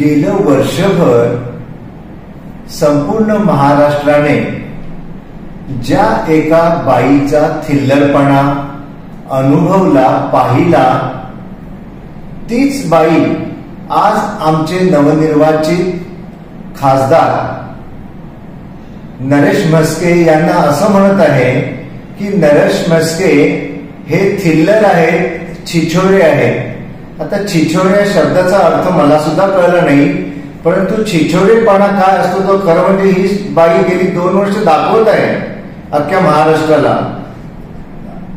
गेलं वर्षभर संपूर्ण महाराष्ट्राने ज्या एका बाईचा थिल्लरपणा अनुभवला पाहिला तीच बाई आज आमचे नवनिर्वाचित खासदार नरेश म्हस्के यांना असं म्हणत आहे की नरेश म्हस्के हे थिल्लर आहेत छिछोरे आहेत. आता छिछोरे या शब्दाचा अर्थ मला सुद्धा कळला नाही परंतु छिछोरेपणा काय असतो तो खरं म्हणजे ही बाई गेली दोन वर्ष दाखवत आहे अख्ख्या महाराष्ट्राला.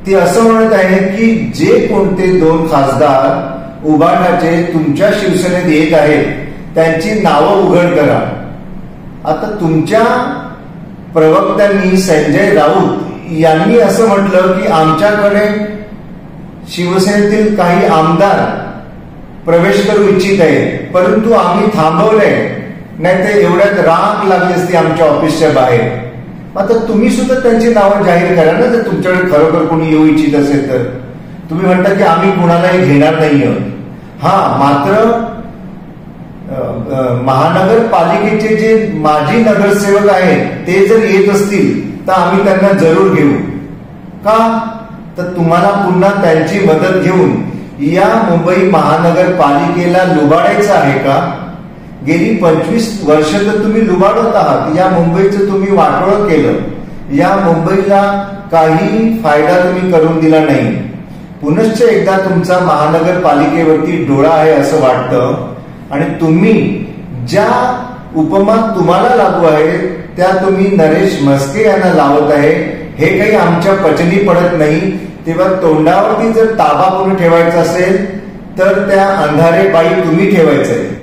ती असं म्हणत आहे की जे कोणते दोन खासदार उभारण्याचे तुमच्या शिवसेनेत येत आहेत त्यांची नावं उघड करा. आता तुमच्या प्रवक्त्यांनी संजय राऊत यांनी असं म्हटलं की आमच्याकडे शिवसेनेतील काही आमदार प्रवेश करू इच्छित आहे. परंतु आम्ही थांबवलंय. नाही ते एवढ्यात राग लागली असती आमच्या ऑफिसच्या बाहेर. आता तुम्ही सुद्धा त्यांची नावं जाहीर करा ना जर तुमच्याकडे खरोखर कोणी येऊ इच्छित असेल तर. तुम्ही म्हणता की आम्ही कुणालाही घेणार नाही हा मात्र महानगरपालिकेचे जे माजी नगरसेवक आहेत ते जर येत असतील तर आम्ही त्यांना जरूर घेऊ. का? तर तुम्हाला पुन्हा त्यांची मदत घेऊन या मुंबई महानगरपालिकेला लुबाडायचं आहे का? गेली पंचवीस वर्ष तर तुम्ही लुबाडत आहात. या मुंबईचं तुम्ही वाटोळ केलं. या मुंबईला काही फायदा तुम्ही करून दिला नाही. पुनश्च एकदा तुमचा महानगरपालिकेवरती डोळा आहे असं वाटतं. आणि तुम्ही ज्या उपमा तुम्हाला लागू आहे त्या तुम्ही नरेश म्हस्के यांना लावत आहे. हे काही आमच्या पचनी पडत नाही. तेव्हा तोंडावरती जर ताबा कोणी ठेवायचा असेल तर त्या अंधारे बाई तुम्ही ठेवायचंय